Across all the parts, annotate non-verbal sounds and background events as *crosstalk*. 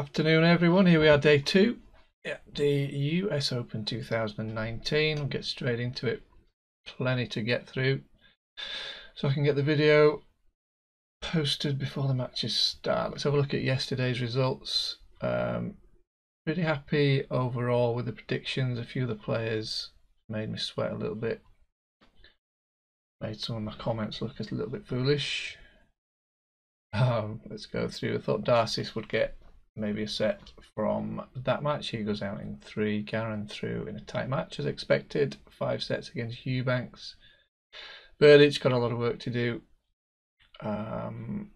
Afternoon, everyone. Here we are, day two. Yeah, the US Open 2019. We'll get straight into it. Plenty to get through. So I can get the video posted before the matches start. Let's have a look at yesterday's results. Um, pretty happy overall with the predictions. A few of the players made me sweat a little bit. Made some of my comments look a little bit foolish. Um, let's go through. I thought Darcis would get maybe a set from that match. He goes out in three. Garin through in a tight match as expected. Five sets against Eubanks. Berdych got a lot of work to do. Um,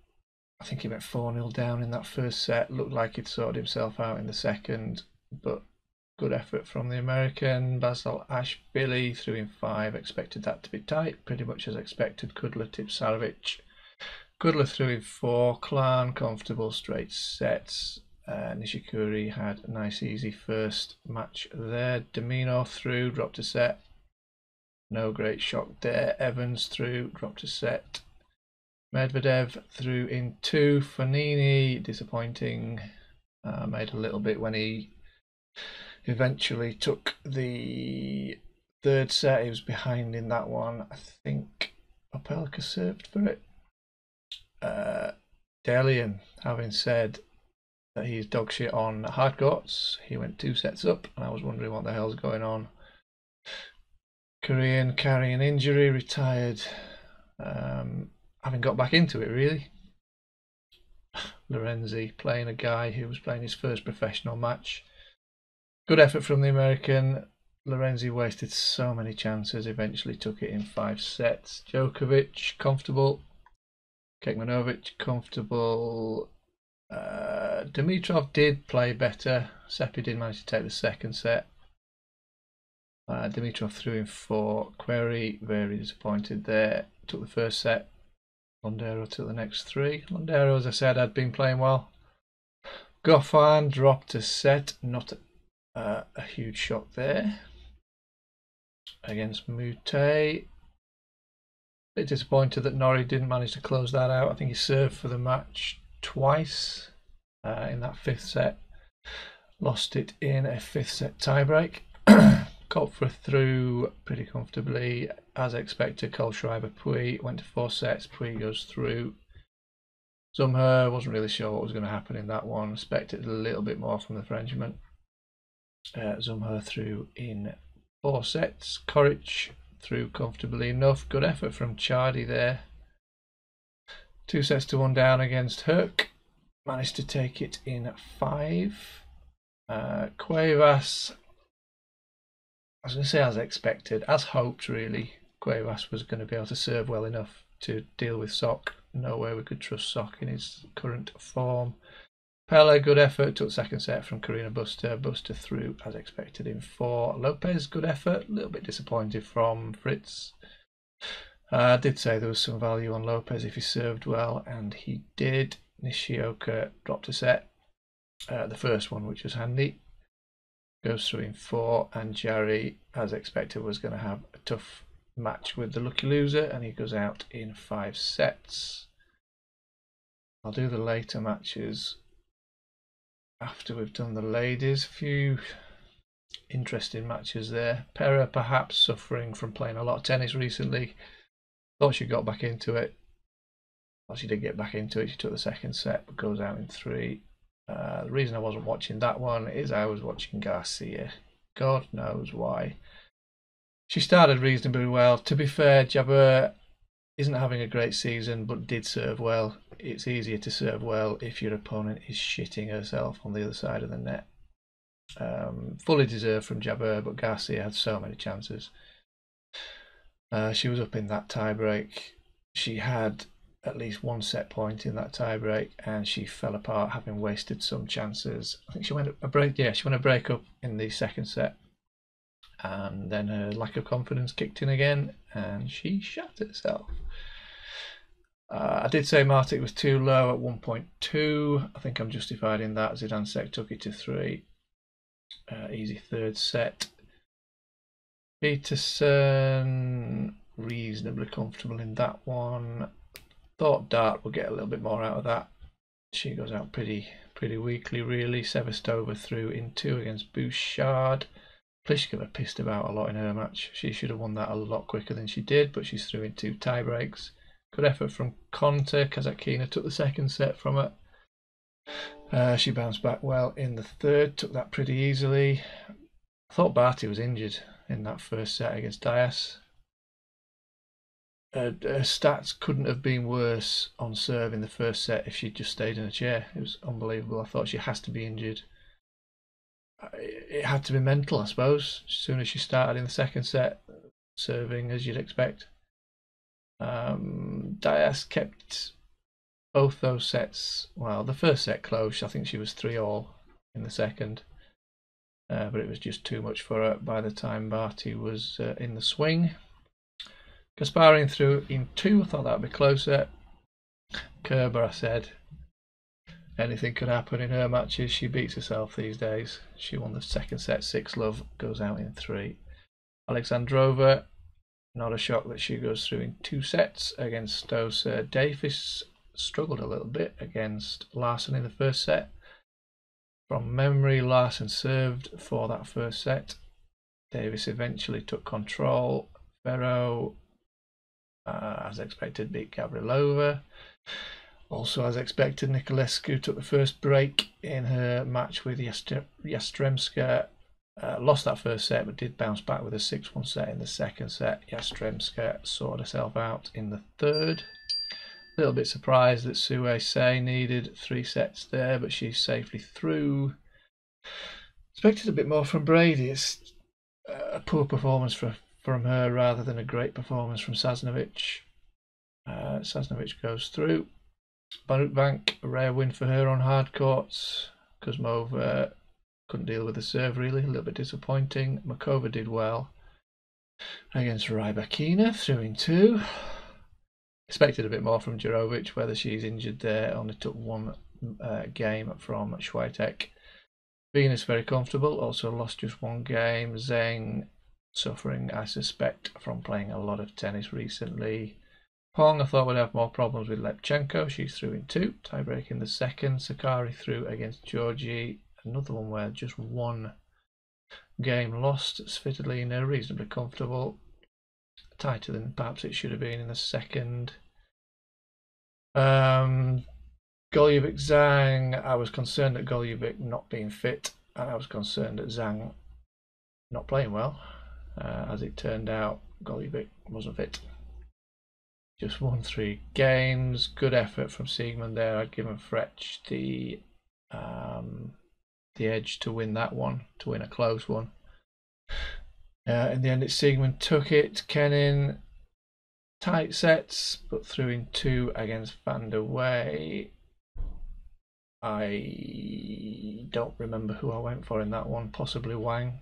I think he went 4 0 down in that first set. Looked like he'd sorted himself out in the second, but good effort from the American. Basilashvili threw in five. Expected that to be tight, pretty much as expected. Kudla Tipsarevic Kudla threw in four. Klahn comfortable straight sets. Uh, Nishikori had a nice easy first match there. Domino through, dropped a set. No great shock there. Evans through, dropped a set. Medvedev through in two. Fognini, disappointing. Uh, made a little bit when he eventually took the third set. He was behind in that one. I think Opelka served for it uh, Dellien, having said that he's dog shit on hard courts, he went two sets up, and I was wondering what the hell's going on. Korean carrying injury, retired, um, having got back into it really. *sighs* Lorenzi playing a guy who was playing his first professional match. Good effort from the American. Lorenzi wasted so many chances, eventually took it in five sets. Djokovic, comfortable, Kekmanovic comfortable. Uh, Dimitrov did play better. Seppi did manage to take the second set. Uh, Dimitrov threw in four. Querrey, very disappointed there. Took the first set. Londero took the next three. Londero, as I said, had been playing well. Goffin dropped a set. Not uh, a huge shock there. Against Mute bit disappointed that Norrie didn't manage to close that out. I think he served for the match twice uh, in that fifth set. Lost it in a fifth set tiebreak. *clears throat* Koepfer through pretty comfortably as expected. Kohlschreiber Pouille went to four sets. Pouille goes through. Zumher wasn't really sure what was going to happen in that one. Expected a little bit more from the Frenchman. Uh, Zumher through in four sets. Coric through comfortably enough. Good effort from Chardy there. Two sets to one down against Herc. Managed to take it in five. Uh, Cuevas, I was going to say as expected, as hoped really. Cuevas was going to be able to serve well enough to deal with Sock. No way we could trust Sock in his current form. Pella, good effort, took second set from Carreño Busta. Busta through as expected in four. Lopez, good effort, a little bit disappointed from Fritz. Uh, I did say there was some value on Lopez if he served well, and he did. Nishioka dropped a set, uh, the first one, which was handy. Goes through in four, and Jerry, as expected, was going to have a tough match with the lucky loser, and he goes out in five sets. I'll do the later matches after we've done the ladies. A few interesting matches there. Pera perhaps suffering from playing a lot of tennis recently. Thought she got back into it. Well, she did get back into it. She took the second set, but goes out in three. Uh, the reason I wasn't watching that one is I was watching Garcia. God knows why. She started reasonably well. To be fair, Jabeur isn't having a great season, but did serve well it's easier to serve well if your opponent is shitting herself on the other side of the net. Um, fully deserved from Jabeur, but Garcia had so many chances. Uh, she was up in that tiebreak. She had at least one set point in that tiebreak, and she fell apart, having wasted some chances. I think she went a break. Yeah, she went a break up in the second set, and then her lack of confidence kicked in again, and she shut herself. Uh, I did say Martic was too low at 1.2. I think I'm justified in that. Zidansek took it to 3. Uh, easy third set. Peterson, reasonably comfortable in that one. Thought Dart would get a little bit more out of that. she goes out pretty pretty weakly, really. Sevastova through in two against Bouchard. Pliskova pissed about a lot in her match. She should have won that a lot quicker than she did, but she's through in two tie breaks. Good effort from Konta. Kasatkina took the second set from her. Uh, she bounced back well in the third, took that pretty easily. I thought Barty was injured in that first set against Diyas. Her, her stats couldn't have been worse on serve in the first set if she'd just stayed in a chair. It was unbelievable. I thought she has to be injured. It had to be mental, I suppose. As soon as she started in the second set, serving as you'd expect. Um, Diyas kept both those sets. Well, the first set close. I think she was three all in the second, uh, but it was just too much for her by the time Barty was uh, in the swing. Gasparyan through in two. I thought that would be closer. Kerber, I said, anything could happen in her matches. She beats herself these days. She won the second set, six love, goes out in three. Alexandrova not a shock that she goes through in two sets against Stosa. Davis struggled a little bit against Larsson in the first set. From memory, Larsson served for that first set. Davis eventually took control. Ferro, uh, as expected, beat Gavrilova. Also, as expected, Niculescu took the first break in her match with Yastremska uh, lost that first set, but did bounce back with a 6 1 set in the second set. Yastremska sorted herself out in the third. A little bit surprised that Sue Say needed three sets there, but she's safely through. Expected a bit more from Brady. It's a poor performance for, from her rather than a great performance from Sasnovich. Uh, goes through. Bank, a rare win for her on hard courts. Kuzmova couldn't deal with the serve really, a little bit disappointing. Makova did well against Rybakina, through in two. Expected a bit more from Jurovic, whether she's injured there, only took one uh, game from Swiatek. Venus very comfortable, also lost just one game. Zheng suffering, I suspect, from playing a lot of tennis recently. Pong, I thought would have more problems with Lepchenko. She's through in two. Tiebreak in the second. Sakkari through against Giorgi another one where just one game lost. Svitolina reasonably comfortable, tighter than perhaps it should have been in the second. Um, Golubic Zhang, I was concerned at Golubic not being fit, and I was concerned at Zhang not playing well. Uh, as it turned out, Golubic wasn't fit. Just won three games. Good effort from Siegemund there. I'd given Frech the um, the edge to win that one, to win a close one. Uh, in the end, it's Siegemund took it. Kenin tight sets, but threw in two against Van der Wey. I don't remember who I went for in that one. Possibly Wang.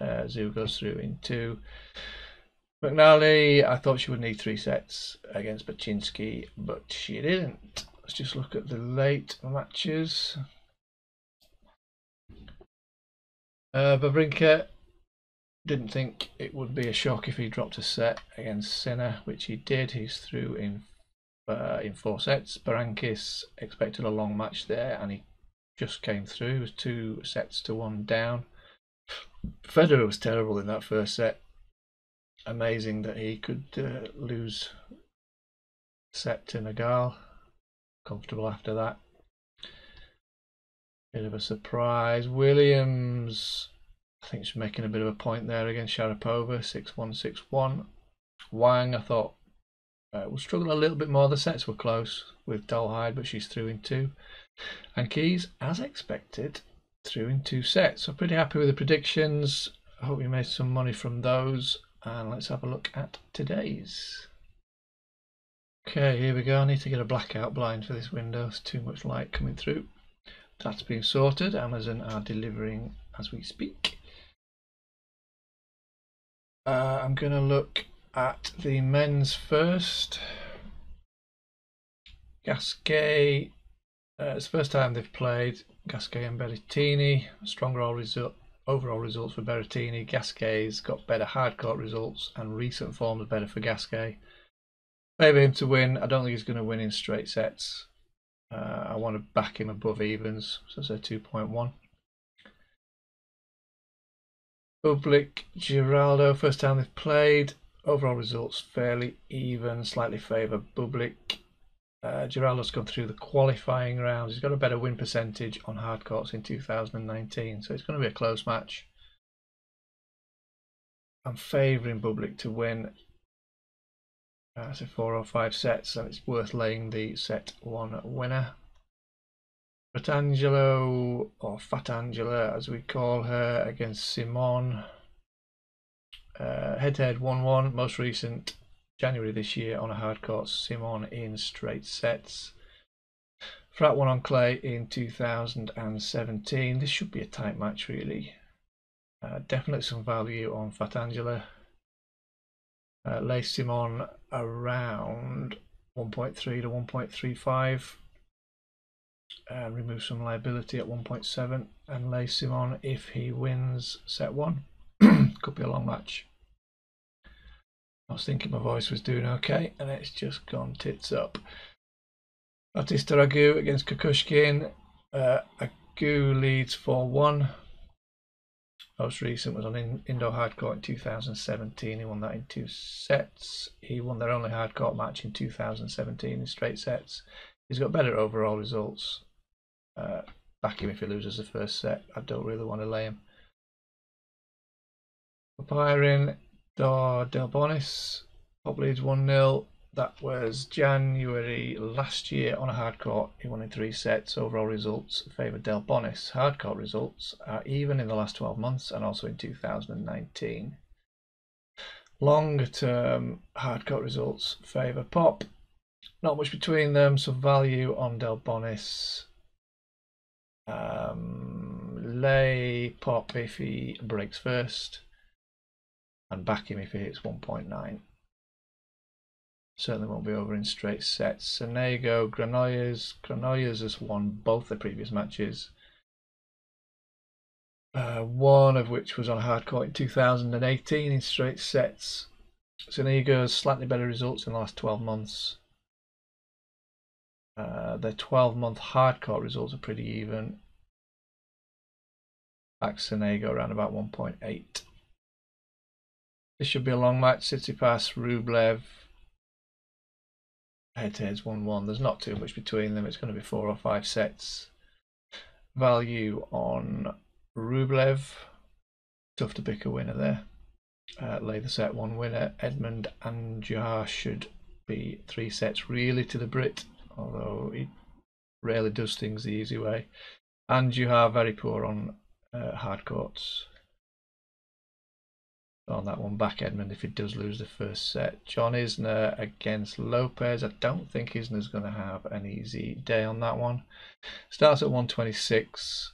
Uh, Zhu goes through in two. McNally, I thought she would need three sets against Bacsinszky, but she didn't. Let's just look at the late matches. Uh, Wawrinka didn't think it would be a shock if he dropped a set against Sinner, which he did. He's through in uh, in four sets. Berankis expected a long match there, and he just came through. It was two sets to one down. Federer was terrible in that first set. Amazing that he could uh, lose set to Nagal. Comfortable after that. Bit of a surprise. Williams, I think she's making a bit of a point there against Sharapova, 6-1, 6-1. Wang, I thought, uh, will struggle a little bit more. The sets were close with Dolehide, but she's through in two. And Keys, as expected, through in two sets. So pretty happy with the predictions. I hope you made some money from those. And let's have a look at today's. Okay, here we go. I need to get a blackout blind for this window. It's too much light coming through. That's been sorted. Amazon are delivering as we speak. Uh, I'm going to look at the men's first. Gasquet, uh, it's the first time they've played. Gasquet and Berrettini, strong result, overall results for Berrettini. Gasquet's got better hardcourt results and recent form is better for Gasquet. Maybe him to win. I don't think he's going to win in straight sets. Uh, I want to back him above evens, so say 2.1. Bublik, Giraldo, first time they've played. Overall results fairly even, slightly favour Bublik. Uh, Giraldo's gone through the qualifying rounds. He's got a better win percentage on hard courts in 2019, so it's going to be a close match. I'm favouring Bublik to win. Uh, so four or five sets, and it's worth laying the set one winner. Fratangelo, or Fatangela as we call her, against Simon. Uh, head to head 1 1, most recent January this year on a hard court, Simon in straight sets. Frat 1 on clay in 2017. This should be a tight match, really. Uh, definitely some value on Fatangela. Uh, lay Simon around 1.3 to 1.35 uh, remove some liability at 1.7 and lay Simon if he wins set one. *clears throat* Could be a long match. I was thinking my voice was doing okay and it's just gone tits up. Bautista Agut against Kukushkin. Uh, Agut leads 4 1. Most recent was on in, indoor hardcourt in 2017. He won that in two sets. He won their only hardcourt match in 2017 in straight sets. He's got better overall results. Uh, back him if he loses the first set. I don't really want to lay him. Popyrin, Dar Delbonis, top leads 1 0. That was January last year on a hard court. He won in three sets. Overall results favour Delbonis. Hard court results are even in the last 12 months and also in 2019. Longer term hard court results favour Pop. Not much between them, so value on Delbonis. Um, lay Pop if he breaks first and back him if he hits 1.9. Certainly won't be over in straight sets. Sonego, Granollers. Granollers has won both the previous matches. Uh, one of which was on a hard court in 2018 in straight sets. Sonego's slightly better results in the last 12 months. Uh, their 12 month hardcore results are pretty even. Back Sonego around about 1.8. This should be a long match. Tsitsipas, Rublev, head to heads 1 1. There's not too much between them. It's going to be four or five sets. Value on Rublev. Tough to pick a winner there. Uh, lay the set one winner. Edmund Andujar should be three sets really to the Brit, although he rarely does things the easy way. And you are very poor on uh, hard courts on that one back Edmund if he does lose the first set. John Isner against Lopez. I don't think Isner's going to have an easy day on that one. Starts at 126.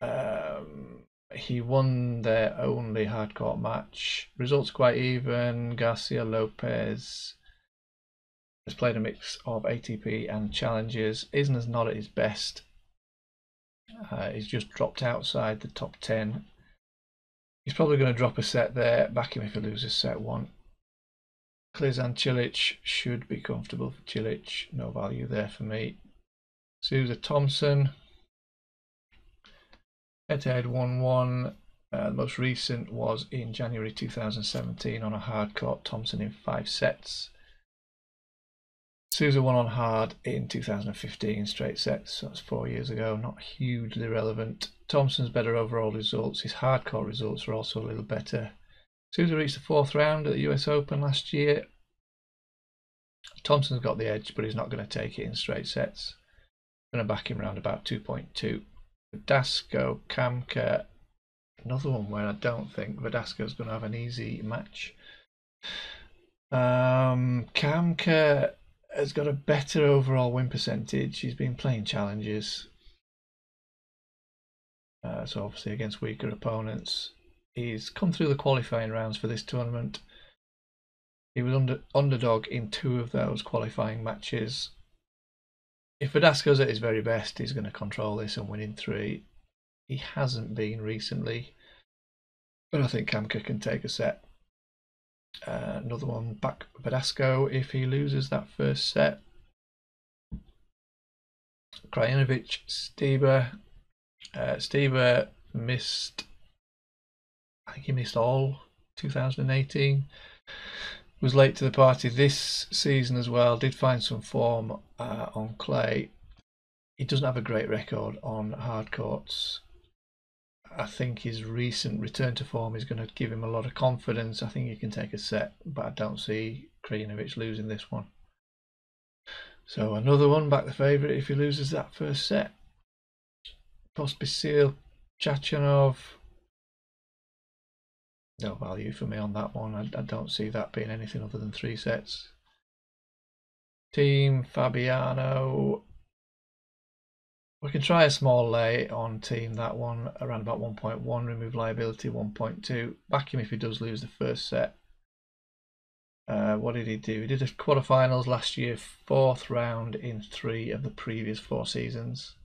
Um, he won their only hardcourt match. Results quite even. Garcia Lopez has played a mix of ATP and challenges. Isner's not as not at his best uh, he's just dropped outside the top 10. He's probably going to drop a set there, back him if he loses set one. Klizan Cilic should be comfortable for Cilic, no value there for me. Sousa Thompson, head to head 1 1. Uh, the most recent was in January 2017 on a hard court. Thompson in five sets. Sousa won on hard in 2015 straight sets, so that's four years ago, not hugely relevant. Thompson's better overall results, his hardcore results are also a little better. Sousa reached the fourth round at the US Open last year. Thompson's got the edge, but he's not going to take it in straight sets. Going to back him around about 2.2. Verdasco, Kamke, another one where I don't think Verdasco's going to have an easy match. Um, Kamke has got a better overall win percentage. He's been playing challenges. Uh, so obviously against weaker opponents. He's come through the qualifying rounds for this tournament. He was under underdog in two of those qualifying matches. If Verdasco's at his very best, he's going to control this and win in three. He hasn't been recently, but I think Kamke can take a set. Uh, another one back Verdasco if he loses that first set. Krajinovic, Stieber. Uh, missed, I think he missed all 2018. Was late to the party this season as well. Did find some form uh, on clay. He doesn't have a great record on hard courts. I think his recent return to form is going to give him a lot of confidence. I think he can take a set, but I don't see Krajinovic losing this one. So another one back the favourite if he loses that first set. Pospisil, Khachanov. No value for me on that one. I, I don't see that being anything other than three sets. Thiem Fabbiano we can try a small lay on Thiem that one around about 1.1, remove liability 1.2. Back him if he does lose the first set. Uh, what did he do? He did the quarterfinals last year, fourth round in three of the previous four seasons.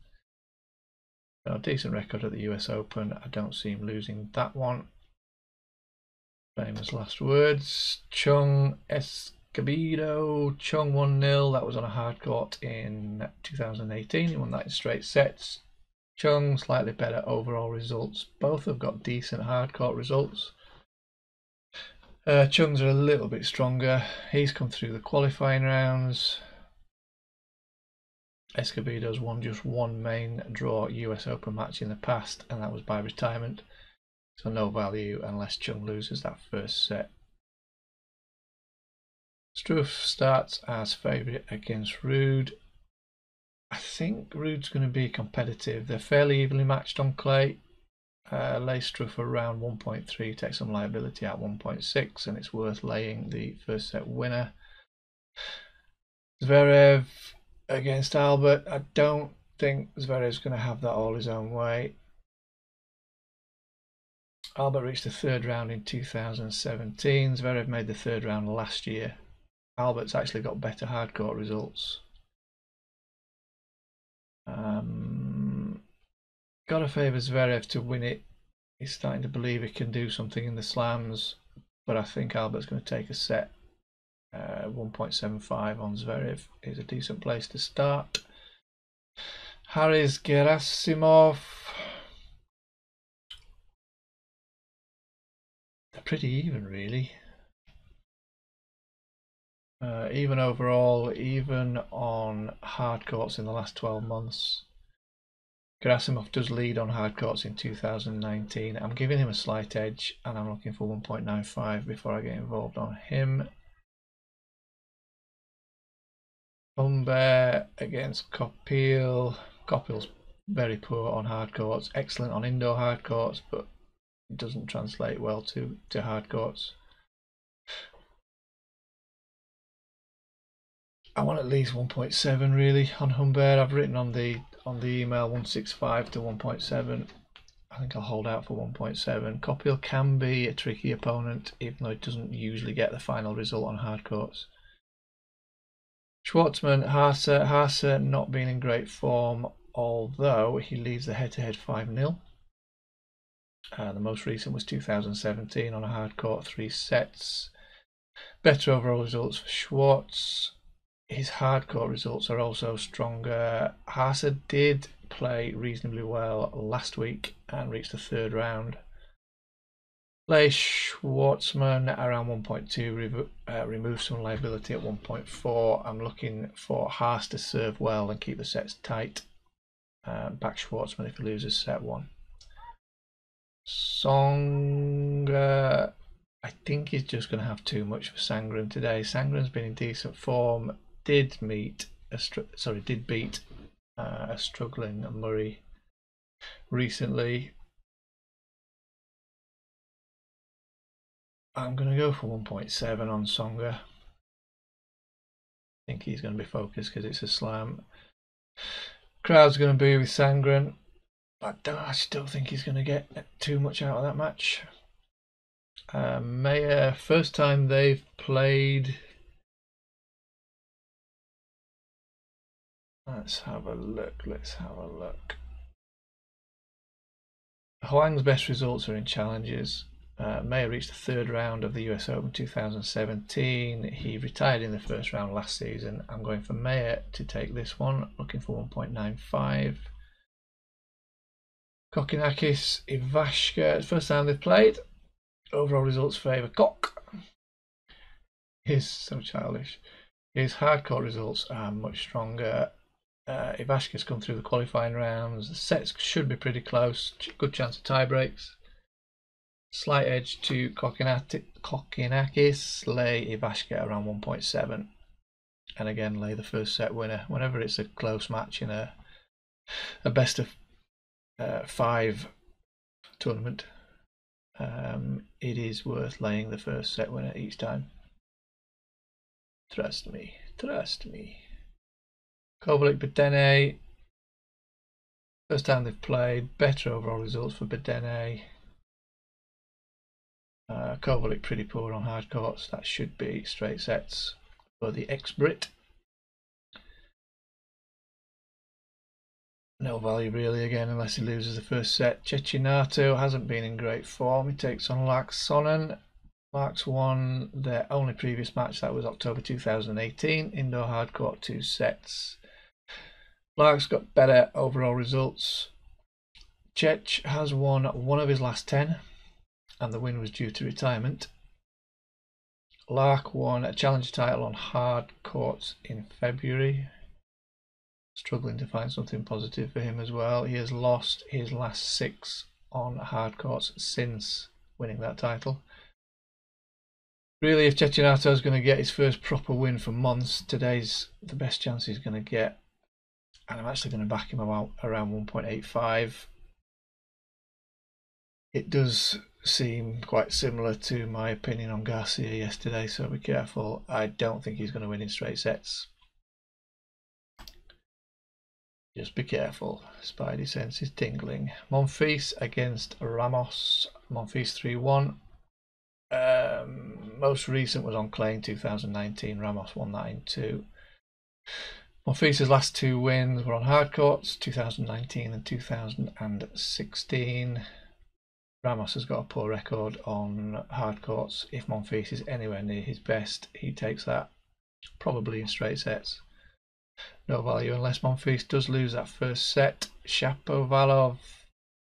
Decent record at the US Open. I don't see him losing that one. Famous last words. Chung S. Gabido, Chung 1 0. That was on a hard court in 2018. He won that in straight sets. Chung, slightly better overall results. Both have got decent hard court results. Uh, Chung's are a little bit stronger. He's come through the qualifying rounds. Escobedo's won just one main draw US Open match in the past, and that was by retirement. So no value unless Chung loses that first set. Struff starts as favourite against Ruud. I think Ruud's going to be competitive. They're fairly evenly matched on clay. Uh, lay Struff around 1.3, take some liability at 1.6, and it's worth laying the first set winner. Zverev against Albert. I don't think Zverev's going to have that all his own way. Albert reached the third round in 2017. Zverev made the third round last year. Albert's actually got better hardcourt results. Um, gotta favour Zverev to win it. He's starting to believe he can do something in the slams, but I think Albert's going to take a set. Uh, 1.75 on Zverev is a decent place to start. Harris Gerasimov. They're pretty even, really. Uh, even overall, even on hard courts in the last 12 months, Gerasimov does lead on hard courts in 2019. I'm giving him a slight edge and I'm looking for 1.95 before I get involved on him. Humbert against Copil. Copil's very poor on hard courts, excellent on indoor hard courts, but it doesn't translate well to, to hard courts. I want at least 1.7 really on Humbert. I've written on the on the email 165 to 1.7. I think I'll hold out for 1.7. Copil can be a tricky opponent, even though it doesn't usually get the final result on hard courts. Schwartzman, Haase, Haase not being in great form, although he leads the head-to-head 5-0. Uh, the most recent was 2017 on a hard court, three sets. Better overall results for Schwartz his hardcore results are also stronger. Haase did play reasonably well last week and reached the third round. Lay Schwartzman around 1.2, uh, remove some liability at 1.4. I'm looking for Haase to serve well and keep the sets tight. Uh, back Schwartzman if he loses set one. Tsonga, uh, I think he's just going to have too much for Sandgren today. Sandgren's been in decent form did meet a sorry did beat uh, a struggling Murray recently. I'm going to go for 1.7 on Tsonga. I think he's going to be focused because it's a slam. Crowd's going to be with Sandgren. I, don't, I still think he's going to get too much out of that match. Uh, Mayer, first time they've played Let's have a look. Let's have a look. Huang's best results are in challenges. Uh, Mayer reached the third round of the US Open 2017. He retired in the first round last season. I'm going for Mayer to take this one, looking for 1.95. Kokkinakis, Ivashka, first time they've played. Overall results favour Kok. He's so childish. His hardcore results are much stronger. Uh, Ivashka's come through the qualifying rounds. The sets should be pretty close. Good chance of tie breaks. Slight edge to Kokkinakis. Lay Ivashka around 1.7. And again, lay the first set winner. Whenever it's a close match in a a best of uh, five tournament, um, it is worth laying the first set winner each time. Trust me, trust me. Kovalik Bedene. First time they've played, better overall results for Bedene. Uh, Kovalik pretty poor on hard courts. That should be straight sets for the ex-Brit. No value really again unless he loses the first set. Cecchinato hasn't been in great form. He takes on Laaksonen. Larks won their only previous match, that was October 2018, indoor hard court two sets. Larks got better overall results. Cech has won one of his last 10, and the win was due to retirement. Lark won a challenger title on hard courts in February. Struggling to find something positive for him as well. He has lost his last six on hard courts since winning that title. Really, if Cecchinato is going to get his first proper win for months, today's the best chance he's going to get. And I'm actually going to back him about around 1.85. It does seem quite similar to my opinion on Garcia yesterday, so be careful. I don't think he's going to win in straight sets. Just be careful. Spidey sense is tingling. Monfils against Ramos. Monfils 3 1. Um, most recent was on clay in 2019. Ramos won that in two. Monfils' last two wins were on hard courts, 2019 and 2016. Ramos has got a poor record on hard courts. If Monfils is anywhere near his best, he takes that probably in straight sets. No value unless Monfils does lose that first set. Shapovalov,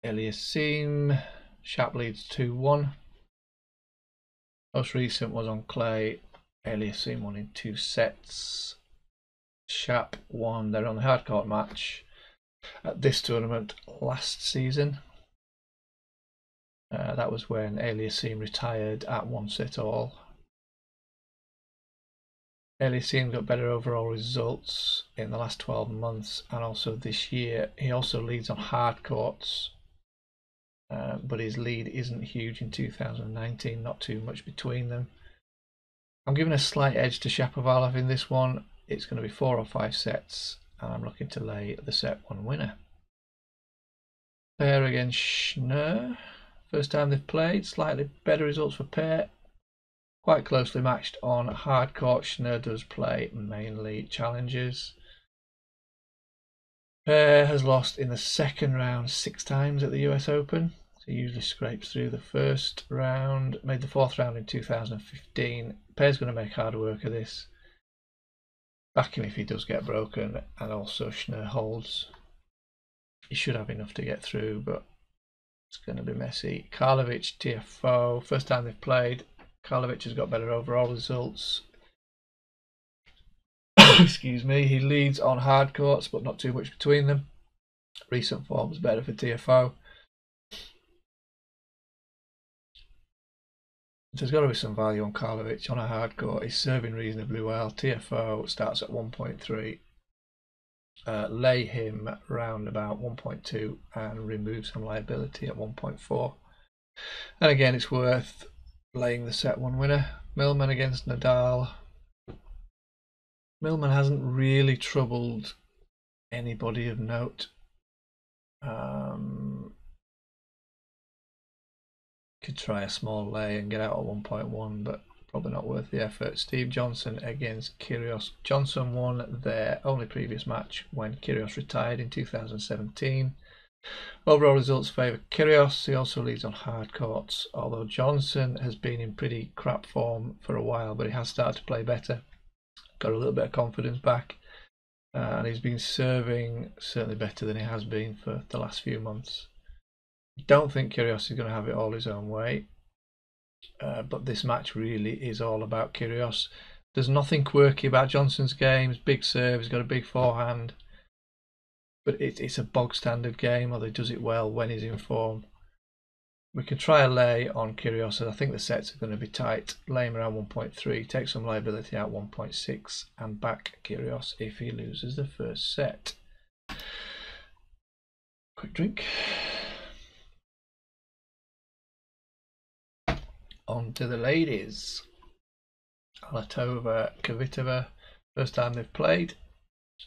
Aliassime. Shap leads 2 1. Most recent was on clay. Aliassime won in two sets. Shap won their only hardcourt match at this tournament last season. Uh, that was when Aliassime retired at one set all. Aliassime got better overall results in the last 12 months and also this year. He also leads on hard courts uh, but his lead isn't huge in 2019, not too much between them. I'm giving a slight edge to Shapovalov in this one. It's going to be four or five sets, and I'm looking to lay the set one winner. Paire against Schnur. First time they've played, slightly better results for Paire. Quite closely matched on hard court. Schnur does play mainly challenges. Paire has lost in the second round six times at the US Open. So he usually scrapes through the first round. Made the fourth round in 2015. Paire's going to make hard work of this. Back him if he does get broken. And also Schnur holds. He should have enough to get through, but it's going to be messy. Karlovic, Tiafoe, First time they've played. Karlovic has got better overall results. *coughs* excuse me, he leads on hard courts, but not too much between them. Recent form was better for Tiafoe. There's got to be some value on Karlovic on a hard court. He's serving reasonably well. Tiafoe starts at 1.3. Uh, lay him round about 1.2 and remove some liability at 1.4. And again, it's worth laying the set one winner. Millman against Nadal. Millman hasn't really troubled anybody of note. Um, could try a small lay and get out at 1.1, but probably not worth the effort. Steve Johnson against Kyrgios. Johnson won their only previous match when Kyrgios retired in 2017. Overall results favour Kyrgios. He also leads on hard courts, although Johnson has been in pretty crap form for a while, but he has started to play better. Got a little bit of confidence back, uh, and he's been serving certainly better than he has been for the last few months. Don't think Kyrgios is going to have it all his own way, uh, but this match really is all about Kyrgios. There's nothing quirky about Johnson's game. Big serve, he's got a big forehand but it, it's a bog standard game, although he does it well when he's in form. We can try a lay on Kyrgios. I think the sets are going to be tight. Lay him around 1.3, take some liability out 1.6, and back Kyrgios if he loses the first set. Quick drink. On to the ladies. Allertova, Kvitova, first time they've played.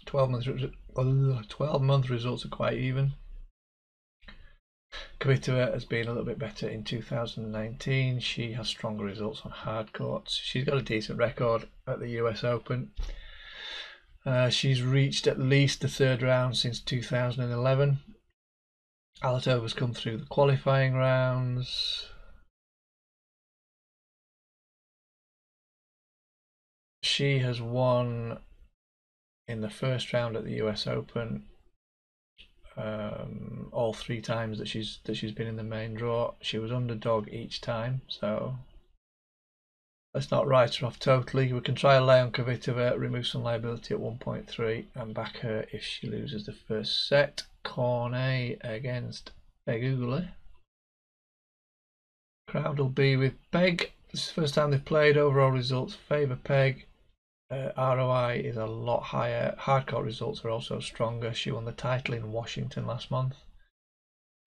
12 months 12 month results are quite even. Kvitova has been a little bit better in 2019. She has stronger results on hard courts. She's got a decent record at the US Open. Uh, she's reached at least the third round since 2011. Allertova's come through the qualifying rounds. She has won in the first round at the US Open, um, all three times that she's that she's been in the main draw, she was underdog each time. So let's not write her off totally. We can try a lay on Kvitova, remove some liability at 1.3, and back her if she loses the first set. Cornet against Pegula. Crowd will be with Peg. This is the first time they've played. Overall results favour Peg uh, ROI is a lot higher. Hardcore results are also stronger. She won the title in Washington last month.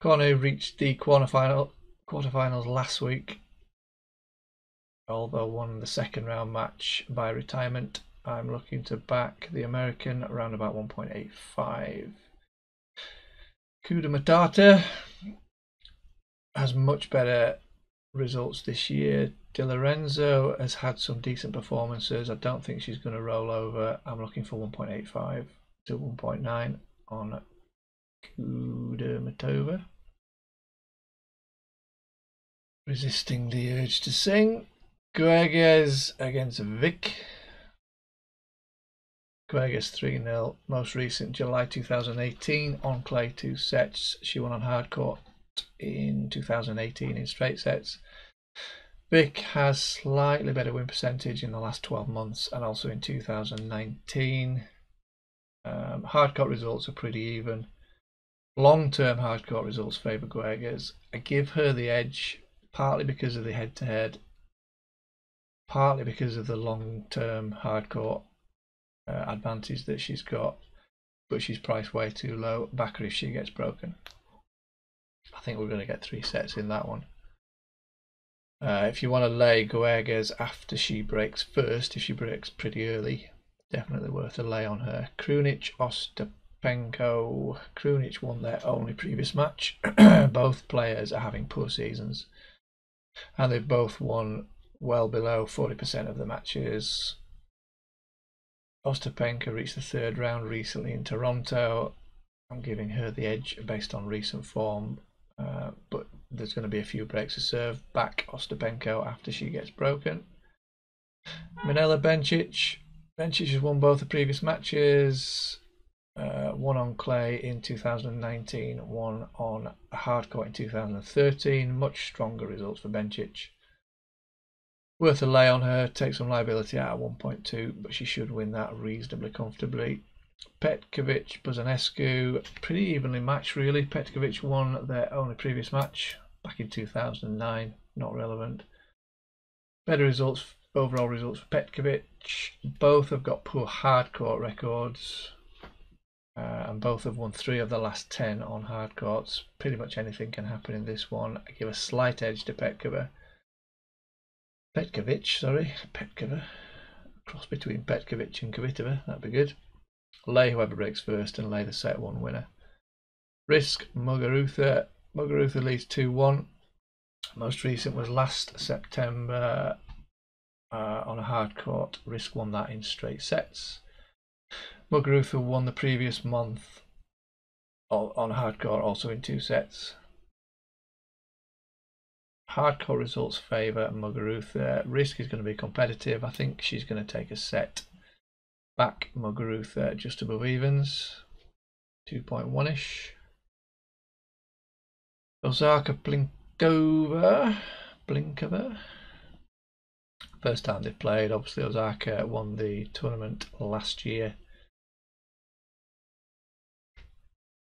Cornet reached the quarterfinal quarterfinals last week, although won the second round match by retirement. I'm looking to back the American around about 1.85. Kuda Matata has much better results this year. Di Lorenzo has had some decent performances. I don't think she's going to roll over. I'm looking for 1.85 to 1.9 on Kudermetova. Resisting the urge to sing. Goerges against Vick. Goerges 3 0. Most recent July 2018 on clay, two sets. She won on hard court in 2018 in straight sets. Vick has slightly better win percentage in the last 12 months and also in 2019. Um, hardcourt results are pretty even. Long-term hardcourt results favour Goerges. I give her the edge partly because of the head-to-head, partly because of the long-term hardcourt uh, advantage that she's got, but she's priced way too low. Back her if she gets broken. I think we're going to get three sets in that one. Uh, if you want to lay Goerges after she breaks first, if she breaks pretty early, definitely worth a lay on her. Krunic, Ostapenko. Krunic won their only previous match. *clears throat* both players are having poor seasons. And they've both won well below 40% of the matches. Ostapenko reached the third round recently in Toronto. I'm giving her the edge based on recent form. Uh, but there's going to be a few breaks to serve. Back Ostapenko after she gets broken. Minella Bencic. Bencic has won both the previous matches. Uh, one on clay in 2019, one on hardcourt in 2013. Much stronger results for Bencic. Worth a lay on her, take some liability out at 1.2, but she should win that reasonably comfortably. Petkovic, Buzarnescu, pretty evenly matched really. Petkovic won their only previous match back in 2009, not relevant. Better results, overall results for Petkovic. Both have got poor hardcourt records. Uh, and both have won three of the last 10 on hard courts. Pretty much anything can happen in this one. I give a slight edge to Petkova. Petkovic, sorry, Petkova. Cross between Petkovic and Kvitova, that'd be good. Lay whoever breaks first and lay the set one winner. Riske Muguruza. Muguruza leads 2 1. Most recent was last September uh, on a hard court. Riske won that in straight sets. Muguruza won the previous month on hardcourt also in two sets. Hardcourt results favour Muguruza. Riske is going to be competitive. I think she's going to take a set back Muguruza just above evens. 2.1 ish. Osaka Blinkova, Blinkova. First time they've played. Obviously, Osaka won the tournament last year.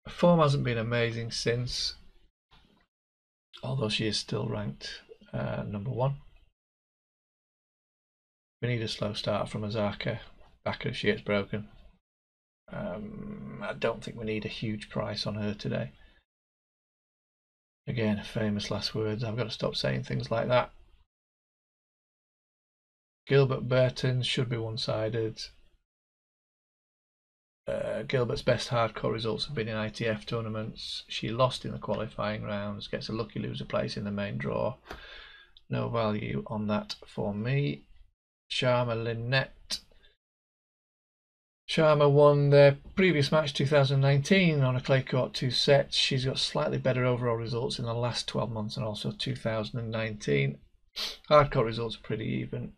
Form hasn't been amazing since, although she is still ranked uh, number one. We need a slow start from Osaka. Back if she gets broken. Um, I don't think we need a huge price on her today. Again, famous last words. I've got to stop saying things like that. Gilbert Burton should be one-sided. Uh, Gilbert's best hardcore results have been in ITF tournaments. She lost in the qualifying rounds, gets a lucky loser place in the main draw. No value on that for me. Sharma Linette Sharma won their previous match 2019 on a clay court two sets. She's got slightly better overall results in the last 12 months and also 2019. Hard court results are pretty even.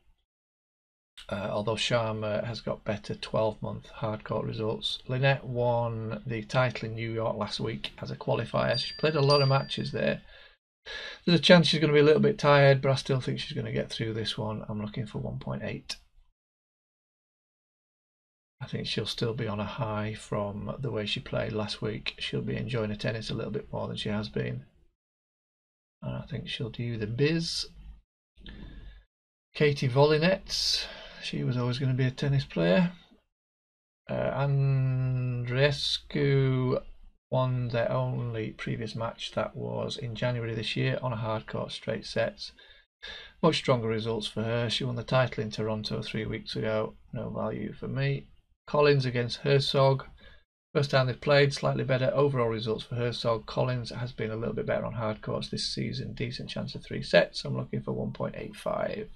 Uh, although Sharma has got better 12 month hard court results. Linette won the title in New York last week as a qualifier. She's played a lot of matches there. There's a chance she's going to be a little bit tired, but I still think she's going to get through this one. I'm looking for 1.8. I think she'll still be on a high from the way she played last week. She'll be enjoying the tennis a little bit more than she has been. And I think she'll do the biz. Katie Volynets, she was always going to be a tennis player. Uh, Andreescu won their only previous match that was in January this year on a hardcourt straight sets. Much stronger results for her. She won the title in Toronto three weeks ago. No value for me. Collins against Herzog. First time they've played, slightly better overall results for Herzog. Collins has been a little bit better on hard courts this season. Decent chance of three sets. I'm looking for 1.85.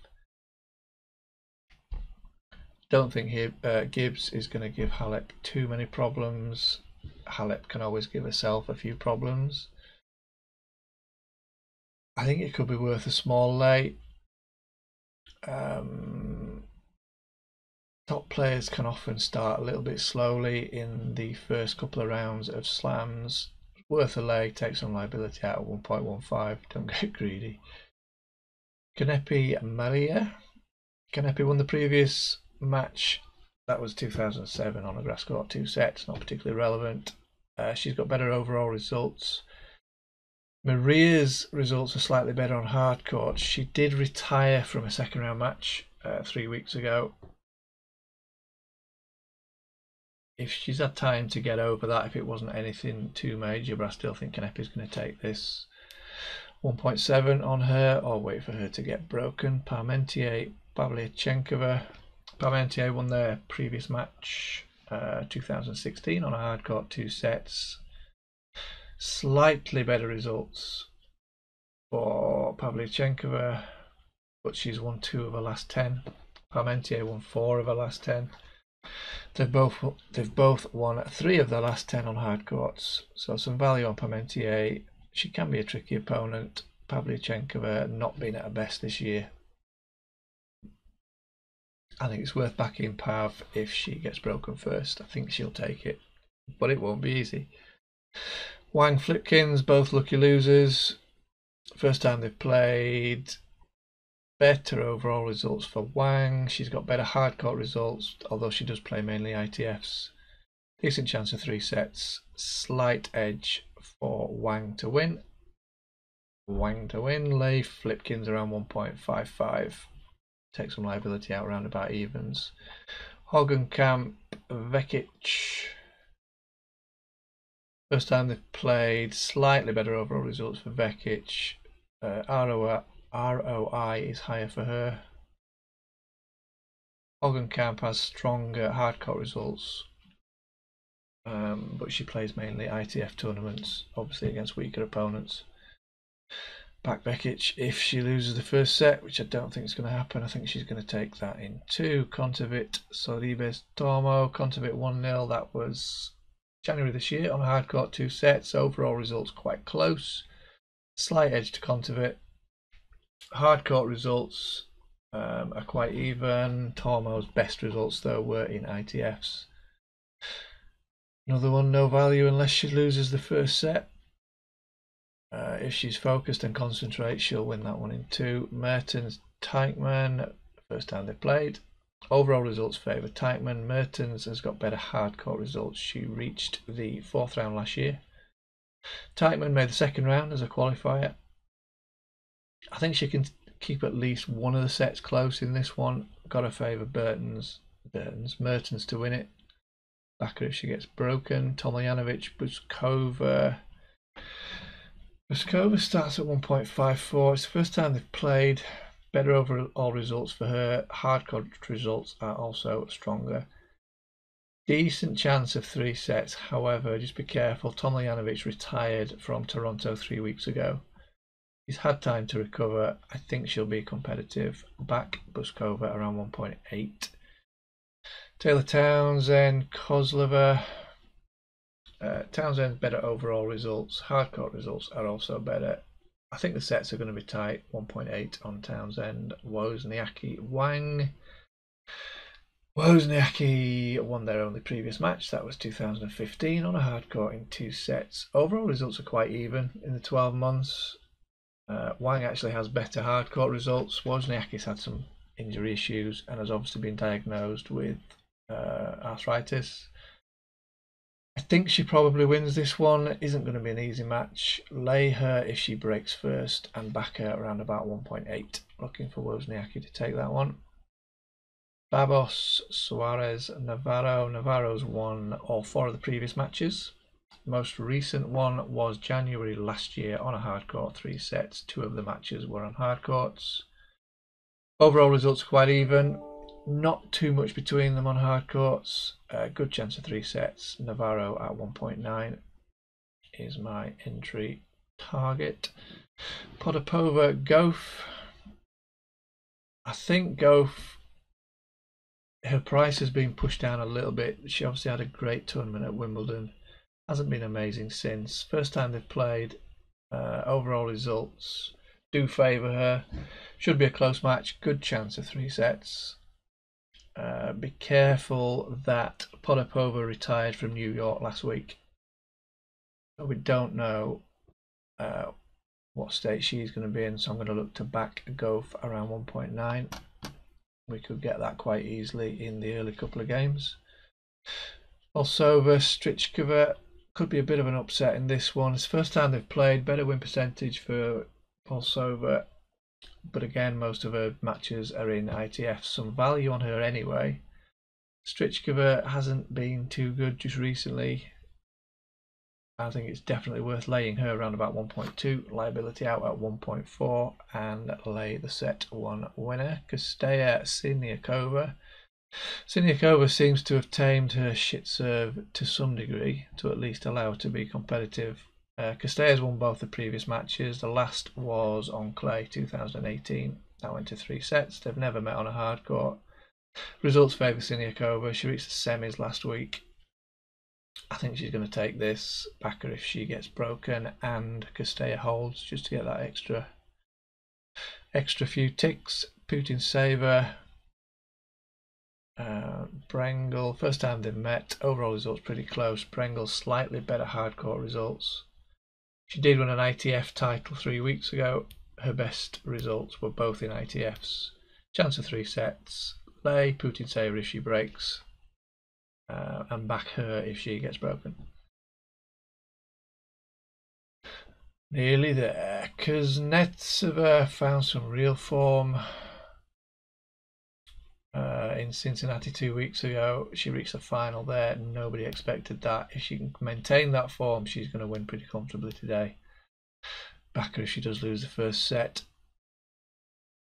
Don't think he, uh, Gibbs is going to give Halep too many problems. Halep can always give herself a few problems. I think it could be worth a small lay. Um, top players can often start a little bit slowly in the first couple of rounds of slams. Worth a leg, take some liability out at 1.15, don't *laughs* get greedy. Kanepi Maria. Kanepi won the previous match, that was 2007 on a grass court, two sets, not particularly relevant. Uh, she's got better overall results. Maria's results are slightly better on hard court. She did retire from a second round match uh, three weeks ago if she's had time to get over that, if it wasn't anything too major, but I still think Kanepi's going to take this 1.7 on her or wait for her to get broken. Parmentier, Pavlyuchenkova. Parmentier won their previous match uh, 2016 on a hard court two sets. Slightly better results for Pavlyuchenkova, but she's won two of her last 10. Parmentier won four of her last 10. They've both they've both won three of their last ten on hard courts, so some value on Parmentier. She can be a tricky opponent. Pavlyuchenkova uh, not been at her best this year. I think it's worth backing Pav if she gets broken first. I think she'll take it, but it won't be easy. Wang Flipkens, both lucky losers. First time they've played, better overall results for Wang. She's got better hardcourt results, although she does play mainly ITFs. Decent chance of three sets. Slight edge for Wang to win. Wang to win. Lay Flipkens around 1.55. Take some liability out around about evens. Hogenkamp, Vekic. First time they've played, slightly better overall results for Vekic. Uh, ROI is higher for her. Camp has stronger hardcourt results, um, but she plays mainly ITF tournaments, obviously against weaker opponents. Back Vekic, if she loses the first set, which I don't think is going to happen, I think she's going to take that in two. Kontaveit, Sorribes, Tormo, Kontaveit 1 0. That was January this year on a two sets. Overall results quite close. Slight edge to Kontaveit. Hard court results um, are quite even. Tormo's best results though were in ITFs. Another one, no value unless she loses the first set. Uh, if she's focused and concentrates, she'll win that one in two. Mertens, Teichmann, first time they played. Overall results favour Teichmann. Mertens has got better hardcore results. She reached the fourth round last year. Teichmann made the second round as a qualifier. I think she can keep at least one of the sets close in this one. Got to favour Burton's, Burton's, Mertens to win it. Backer if she gets broken. Tomljanovic, Bouzkova. Bouzkova starts at 1.54. It's the first time they've played. Better overall results for her. Hardcore results are also stronger. Decent chance of three sets, however, just be careful. Tomljanovic retired from Toronto three weeks ago. He's had time to recover. I think she'll be competitive. Back Bouzkova around 1.8. Taylor Townsend, Kozlova. Uh, Townsend better overall results. Hardcore results are also better. I think the sets are going to be tight. 1.8 on Townsend. Wozniacki Wang. Wozniacki won their only previous match. That was 2015 on a hardcore in two sets. Overall results are quite even in the 12 months. Uh, Wang actually has better hardcore results. Wozniacki's had some injury issues and has obviously been diagnosed with uh, arthritis. I think she probably wins this one. Isn't going to be an easy match. Lay her if she breaks first and back her around about 1.8. Looking for Wozniacki to take that one. Babos, Suarez, Navarro. Navarro's won all four of the previous matches. Most recent one was January last year on a hard court, three sets. Two of the matches were on hard courts. Overall results quite even. Not too much between them on hard courts. Uh, good chance of three sets. Navarro at 1.9 is my entry target. Potapova, Gauff. I think Gauff, her price has been pushed down a little bit. She obviously had a great tournament at Wimbledon. Hasn't been amazing since. First time they've played. Uh, overall results do favour her. Should be a close match. Good chance of three sets. Uh, be careful that Potapova retired from New York last week. We don't know uh, what state she's going to be in, so I'm going to look to back Gauff around 1.9. We could get that quite easily in the early couple of games. *sighs* Olsova, Strycova could be a bit of an upset in this one. It's the first time they've played. Better win percentage for Olsova but again, most of her matches are in ITF. Some value on her anyway. Strycova hasn't been too good just recently. I think it's definitely worth laying her around about 1.2, liability out at 1.4, and lay the set one winner. Kostya Siniakova. Siniakova seems to have tamed her shit serve to some degree to at least allow her to be competitive uh, Castells won both the previous matches. The last was on clay 2018. That went to three sets. They've never met on a hard court. Results favour Siniakova. She reached the semis last week. I think she's going to take this. Backer if she gets broken and Castella holds just to get that extra extra few ticks. Putintseva. Uh, Brengle, first time they've met, overall results pretty close. Brengle slightly better hardcore results. She did win an ITF title three weeks ago. Her best results were both in ITFs. Chance of three sets. Lay Putintseva if she breaks, uh, and back her if she gets broken. Nearly there. Kuznetsova found some real form uh, in Cincinnati two weeks ago. She reached the final there. Nobody expected that. If she can maintain that form, she's going to win pretty comfortably today. Backer if she does lose the first set.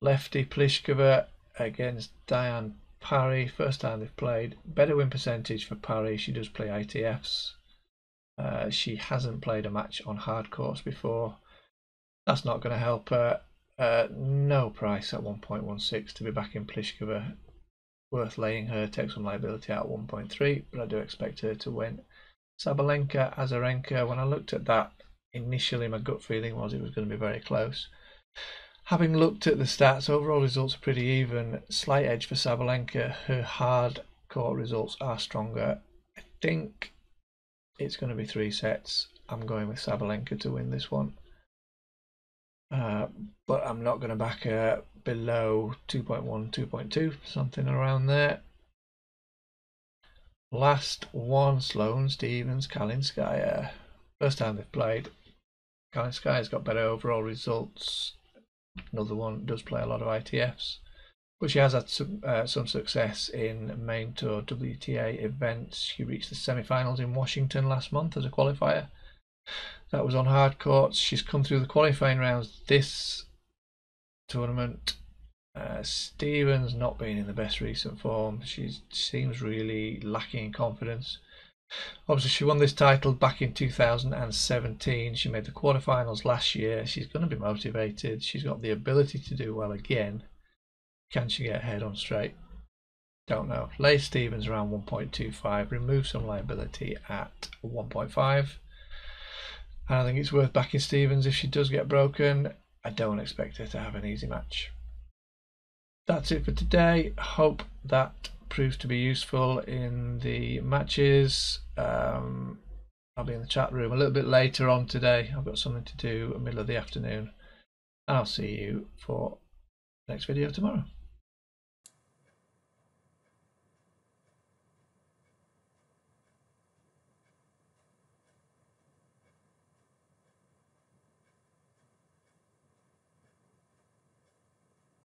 Lefty Pliskova against Diane Parry. First time they've played. Better win percentage for Parry. She does play ITFs. Uh, she hasn't played a match on hard courts before. That's not going to help her. Uh, no price at 1.16 to be back in Pliskova worth laying her, take some liability out 1.3, but I do expect her to win. Sabalenka, Azarenka, when I looked at that, initially my gut feeling was it was going to be very close. Having looked at the stats, overall results are pretty even. Slight edge for Sabalenka. Her hard court results are stronger. I think it's going to be three sets. I'm going with Sabalenka to win this one. Uh, but I'm not going to back her below 2.1, 2.2, something around there. Last one, Sloane Stevens, Kalinskaya. First time they've played. Kalinskaya's got better overall results. Another one does play a lot of ITFs. But she has had some, uh, some success in main tour WTA events. She reached the semi-finals in Washington last month as a qualifier. That was on hard courts. She's come through the qualifying rounds this tournament. Uh, Stevens not being in the best recent form. She seems really lacking in confidence. Obviously, she won this title back in 2017. She made the quarterfinals last year. She's going to be motivated. She's got the ability to do well again. Can she get head on straight? Don't know. Lay Stevens around 1.25. Remove some liability at 1.5. And I think it's worth backing Stevens if she does get broken. I don't expect her to have an easy match. That's it for today. Hope that proves to be useful in the matches. Um, I'll be in the chat room a little bit later on today. I've got something to do middle of the afternoon. I'll see you for next video tomorrow.